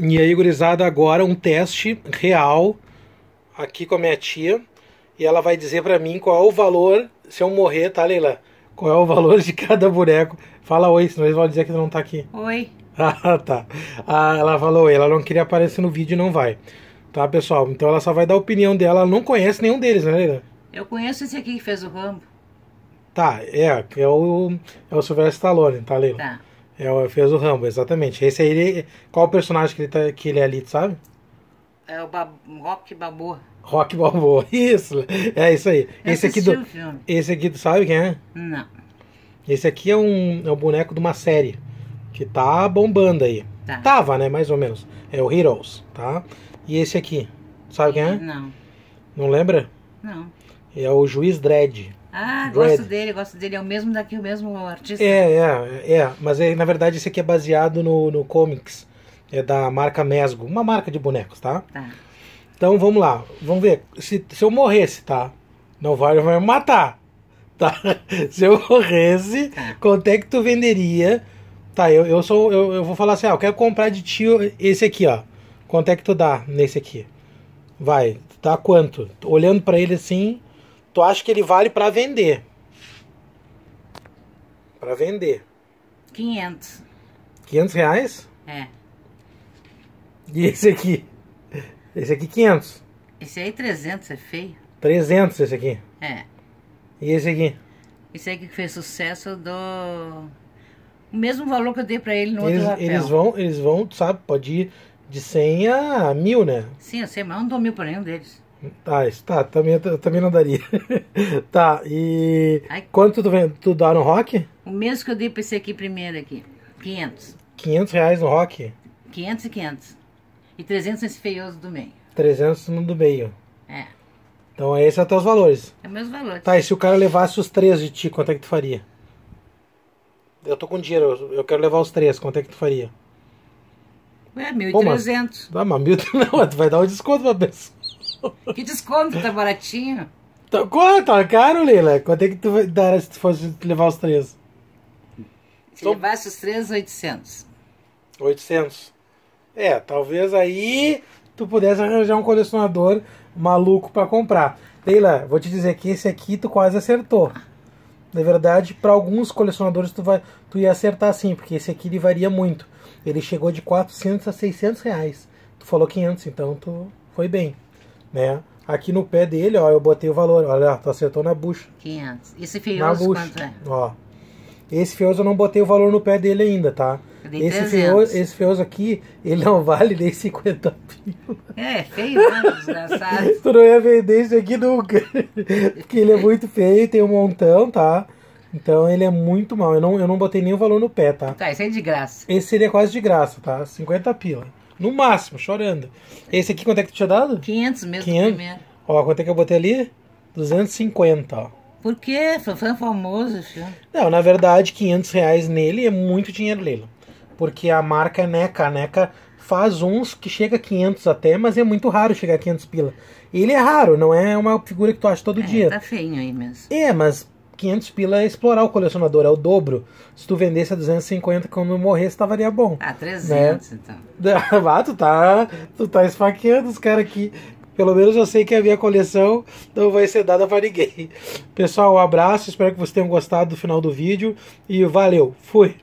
E aí, gurizada, agora um teste real aqui com a minha tia. E ela vai dizer pra mim qual é o valor, se eu morrer, tá, Leila? Qual é o valor de cada boneco. Fala oi, senão eles vão dizer que não tá aqui. Oi. Ah, tá. Ah, ela falou oi, ela não queria aparecer no vídeo e não vai. Tá, pessoal? Então ela só vai dar a opinião dela. Ela não conhece nenhum deles, né, Leila? Eu conheço esse aqui que fez o Rambo. Tá, é, é o, é o Sylvester Stallone, tá, Leila? Tá. É, o- fez o Rambo, exatamente. Esse aí, ele- qual o personagem que ele, tá, que ele é ali, tu sabe? É o Bab Rock Babu. Rock Balboa, isso, é isso aí. Eu Esse aqui, do, esse aqui, tu sabe quem é? Não. Esse aqui é um, é um boneco de uma série que tá bombando aí. Tá. Tava, né, mais ou menos. É o Heroes, tá? E esse aqui, sabe quem é? Não. Não lembra? Não. É o Juiz Dredd. Ah, Dread. gosto dele, gosto dele. É o mesmo daqui, o mesmo artista. É, é, é. Mas é, na verdade esse aqui é baseado no, no comics. É da marca Mesgo, uma marca de bonecos, tá? Tá. Então vamos lá, vamos ver. Se, se eu morresse, tá? Não vai, vai me matar. Tá? Se eu morresse, Tá. quanto é que tu venderia? Tá, eu, eu sou. Eu, eu vou falar assim, ah, eu quero comprar de ti esse aqui, ó. Quanto é que tu dá nesse aqui? Vai, dá quanto? Olhando pra ele assim, tu acha que ele vale pra vender? Pra vender. 500. 500 reais? É. E esse aqui? Esse aqui 500. Esse aí 300 é feio. 300 esse aqui. É. E esse aqui? Esse aí que fez sucesso do... O mesmo valor que eu dei pra ele no Eles, outro papel. eles vão, eles vão, sabe, pode ir de 100 a 1000, né? Sim, eu sei, mas eu não dou mil pra nenhum deles. Tá, tá, também, também não daria. tá, e Ai. quanto tu, vende, tu dá no rock? O mesmo que eu dei pra esse aqui primeiro aqui. 500. 500 reais no rock, 500 e 500. E 300 nesse feioso do meio. 300 no do meio. É. Então esses são os teus valores. É o mesmo valor. Tá, e se o cara levasse os três de ti, quanto é que tu faria? Eu tô com dinheiro, eu- quero levar os três, quanto é que tu faria? É, Pô, mas- 1.300. Ah, mas mil, não, tu vai dar um desconto pra pessoa. Que desconto, tá baratinho. Tá, quanto? Tá caro, Leila? Quanto é que tu vai dar se tu fosse levar os três? Se Então- levasse os três, 800. 800. É, talvez aí tu pudesse arranjar um colecionador maluco pra comprar. Leila, vou te dizer que esse aqui tu quase acertou. Na verdade, pra alguns colecionadores tu, vai, tu ia acertar sim, porque esse aqui ele varia muito. Ele chegou de 400 a 600 reais. Tu falou 500, então tu foi bem, né? Aqui no pé dele, ó, eu botei o valor. Olha, tu acertou na bucha. 500. Esse bucha. quanto é? Ó. Esse feioso eu não botei o valor no pé dele ainda, tá? Esse 300. feioso, esse feioso aqui, ele não vale nem 50 pila. É, feio, né? Desgraçado. Tu não ia vender esse aqui nunca. Porque ele é muito feio, tem um montão, tá? Então ele é muito mal. Eu não, eu não botei o valor no pé, tá? Tá, isso é de graça. Esse seria quase de graça, tá? 50 pila. No máximo, chorando. Esse aqui, quanto é que tu tinha dado? 500 mesmo 500? primeiro. Ó, quanto é que eu botei ali? 250, ó. Por quê? Foi foi famoso, filho. Não, na verdade, 500 reais nele é muito dinheiro, Leila. Porque a marca é NECA. A NECA faz uns que chega a 500 até, mas é muito raro chegar a 500 pila. Ele é raro, não é uma figura que tu acha todo É, dia. tá feinho aí mesmo. É, mas 500 pila é explorar o colecionador, é o dobro. Se tu vendesse a 250 quando morresse, estaria bom. Ah, 300 então. Ah, tu tá, tu tá esfaqueando os caras aqui. Pelo menos eu sei que a minha coleção não vai ser dada para ninguém. Pessoal, um abraço, espero que vocês tenham gostado do final do vídeo e valeu, fui!